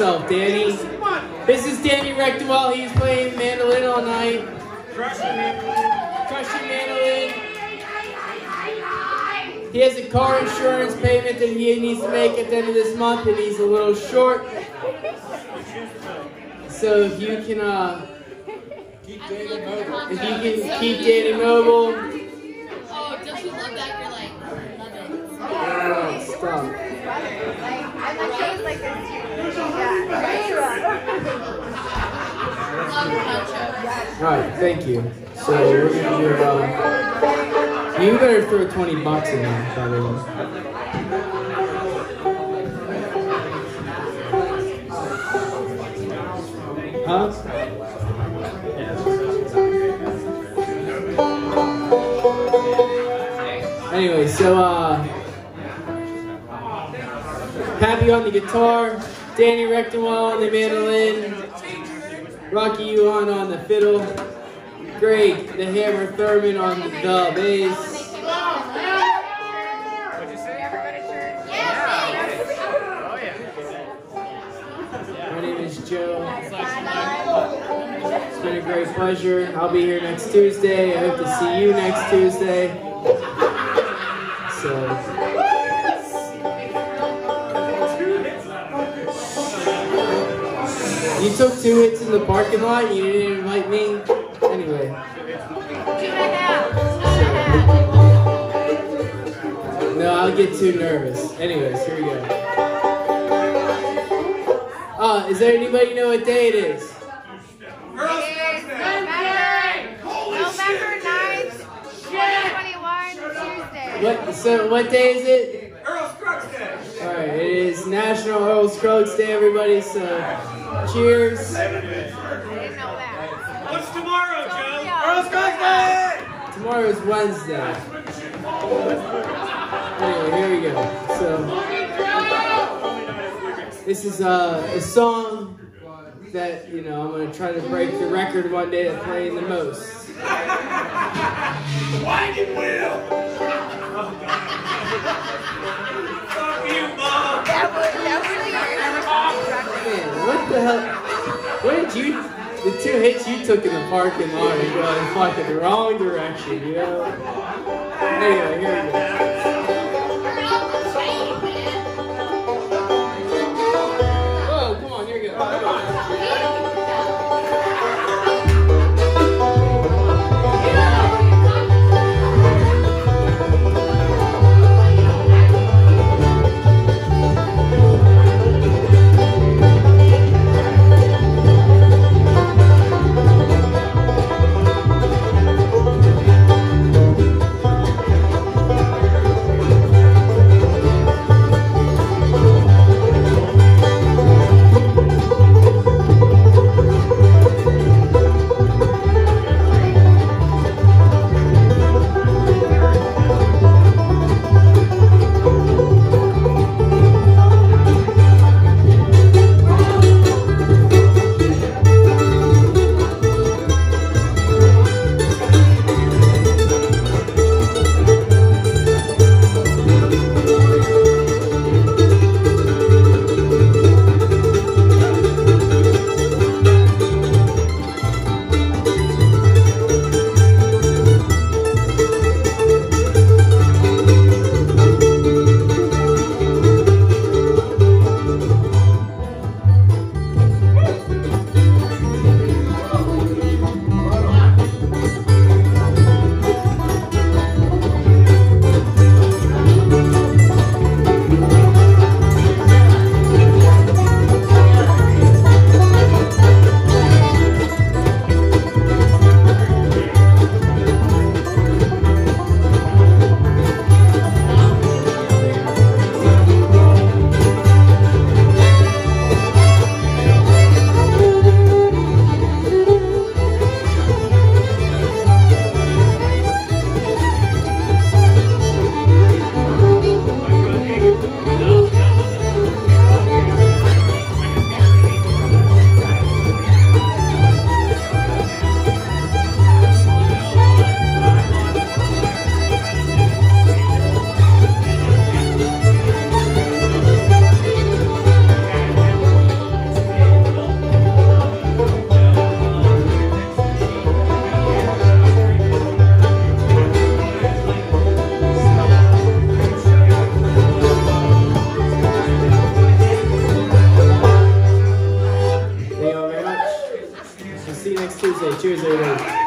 yourself, Danny. This is Danny Rectowell. He's playing mandolin all night. Crushing mandolin. Crushing mandolin. He has a car insurance payment that he needs to make at the end of this month, and he's a little short. So if you can, uh, Keep David mobile. if you can keep Danny mobile, Oh, don't you love that? You're like, love it. uh, stop. Love poncho. Right, thank you. So we're gonna do. Um, you better throw twenty bucks in there, by the way. Huh? Anyway, so uh, Pappy on the guitar, Danny Rectenwell on the mandolin, Rocky Yuan on the fiddle, Greg the Hammer Thurman on the bass, What'd you say? My name is Joe. It's been a great pleasure. I'll be here next Tuesday. I hope to see you next Tuesday. So, took two hits in the parking lot. You didn't invite me. Anyway, no, I'll get too nervous. Anyways, here we go. Uh, is there anybody know what day it is? Girls November 9th, 2021, Tuesday. What? So what day is it? Earl Scruggs Day. All right, it is National Earl Scruggs Day, everybody. So, cheers. I didn't know that. What's tomorrow, Joe? Earl Scruggs Day. Tomorrow is Wednesday. Anyway, here we go. So, this is uh, a song that you know I'm gonna try to break the record one day of playing the most. Wagon wheel. What did you? The two hits you took in the parking lot are going fucking the wrong direction, you know? Anyway, here we go. Next Tuesday. Cheers, everybody.